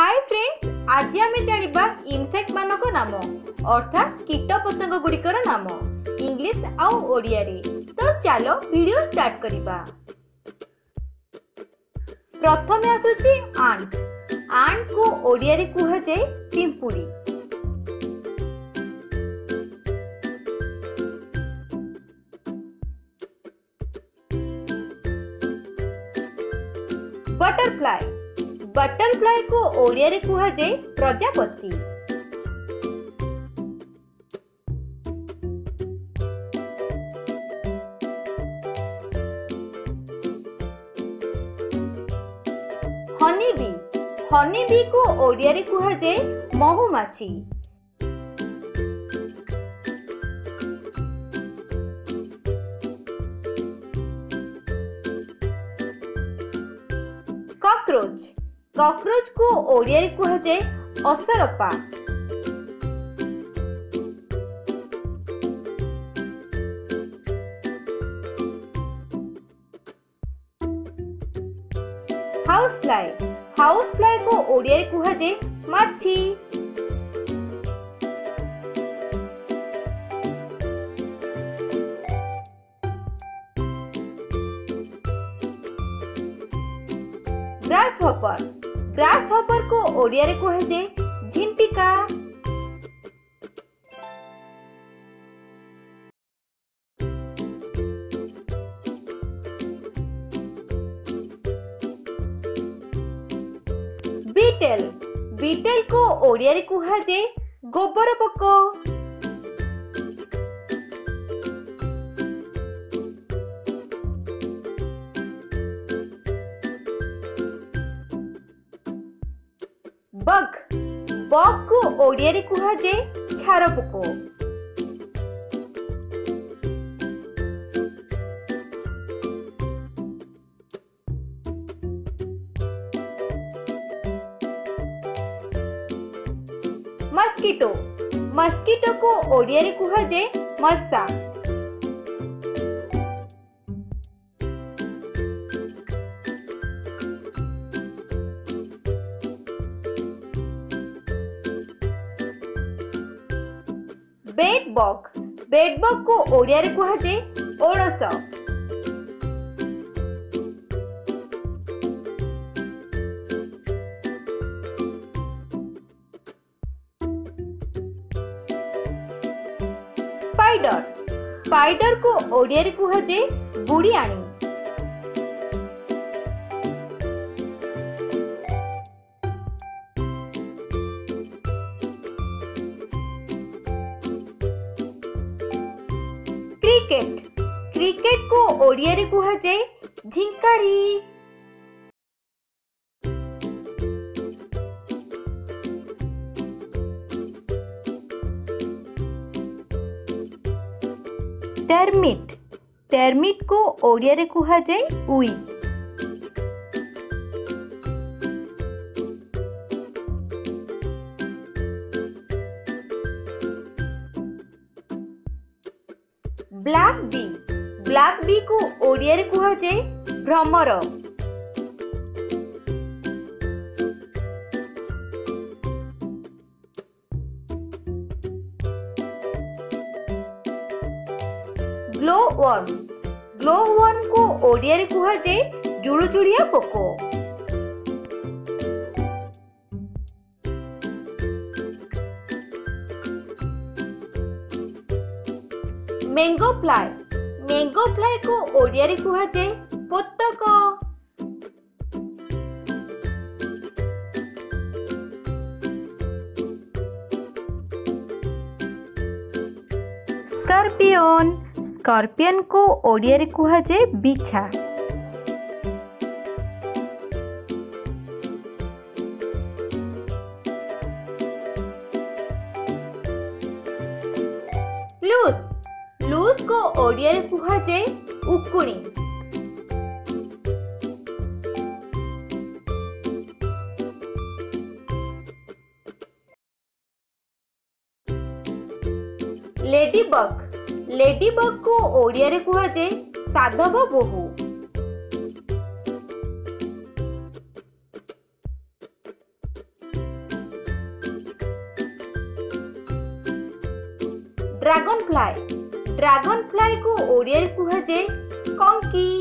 Hi friends আজ আমি জাঁয়া insect মানক নাম অর্থাৎ কীট পতঙ্গ গুড়িকর নাম ইংলিশ আউ ওড়িয়ারে তো চাল ভিডিও স্টার্ট করিবা প্রথমে আসুচি আন্ট আন্ট কু ওড়িয়ারে কুহযায় পিম্পুড়ি बटरफ्लाई ବଟରଫ୍ଲାଏକୁ ଓଡ଼ିଆରେ କୁହାଯାଏ ପ୍ରଜାପତି ହନିବି ହନିବିକୁ ଓଡ଼ିଆରେ କୁହାଯାଏ ମହୁମାଛି cockroach कॉकरोच को ओडिया कह जाए असरपा हाउस फ्लाई हाउस फ्लाई को ओडिया कह जाए माछी Grasshopper. ଗ୍ରାସ୍ ହପରକୁ ଓଡ଼ିଆରେ କୁହାଯାଏ ଝିଣ୍ଟିକା ବିଟେଲ ବିଟେଲକୁ ଓଡ଼ିଆରେ କୁହାଯାଏ ଗୋବର ପୋକ ବକ୍କୁ ଓଡ଼ିଆରେ କୁହାଯାଏ ଛାର ପୋକ ମସ୍କିଟୋ ମସ୍କିଟୋକୁ ଓଡ଼ିଆରେ କୁହାଯାଏ ମଶା बेड बग बेड बग को ओडिया रे कहा जाए ओडस स्पाइडर स्पाइडर को ओडिया रे कहा जाए बुड़ियाणी କ୍ରିକେଟ କ୍ରିକେଟକୁ ଓଡ଼ିଆରେ କୁହାଯାଏ ଝିଙ୍କାରି ଟର୍ମିଟ ଟର୍ମିଟକୁ ଓଡ଼ିଆରେ କୁହାଯାଏ ଉଇ ବ୍ଲାକ୍ ବି ବ୍ଲାକ୍ ବିକୁ ଓଡ଼ିଆରେ କୁହାଯାଏ ଭ୍ରମର ଗ୍ଲୋ ୱାର୍ମ ଗ୍ଲୋ ୱାର୍ମକୁ ଓଡ଼ିଆରେ କୁହାଯାଏ ଜୁଳୁଜୁଳିଆ ପୋକ मैंगो फ्लाय मैंगो फ्लाय को ओडिया रे कहा जाए पोतक स्कॉर्पियन स्कॉर्पियन को ओडिया रे कहा जाए बिछा ওড়িয়ারে কুহাযাଏ ଉକୁଣି ଲେଡିବଗ୍ ଲେଡିବଗ୍କୁ ଓଡ଼ିଆରେ କୁହାଯାଏ ସାଧବ ବୋହୂ ଡ୍ରାଗନ୍ ଫ୍ଲାଏ ड्रैगन फ्लाई को ओडिया कहा कंकी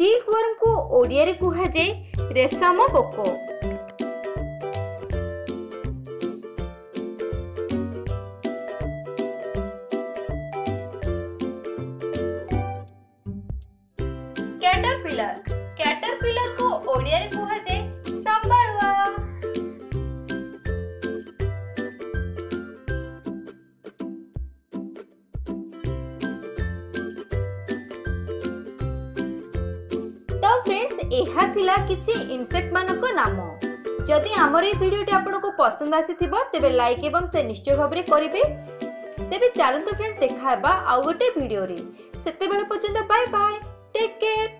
सिल्क वर्म को ओडिया कहा रेशम पोको କ୍ୟାଟରପିଲର କ୍ୟାଟରପିଲରକୁ ଓଡ଼ିଆରେ କୁହାଯାଏ ସମ୍ବାଳୁଆ ତ ଫ୍ରେଣ୍ଡସ୍ ଏହା ଥିଲା କିଛି ଇନସେକ୍ଟ ମାନଙ୍କ ନାମ ଯଦି ଆମର ଏହି ଭିଡ଼ିଓଟି ଆପଣଙ୍କୁ ପସନ୍ଦ ଆସିଥିବ ତେବେ ଲାଇକ୍ ଏବଂ ସେ ନିଶ୍ଚୟ ଭାବରେ କରିବେ ତେବେ ଚାଲନ୍ତୁ ଫ୍ରେଣ୍ଡ ଦେଖା ହେବା ଆଉ ଗୋଟେ ଭିଡ଼ିଓରେ ସେତେବେଳେ ପର୍ଯ୍ୟନ୍ତ bye bye take care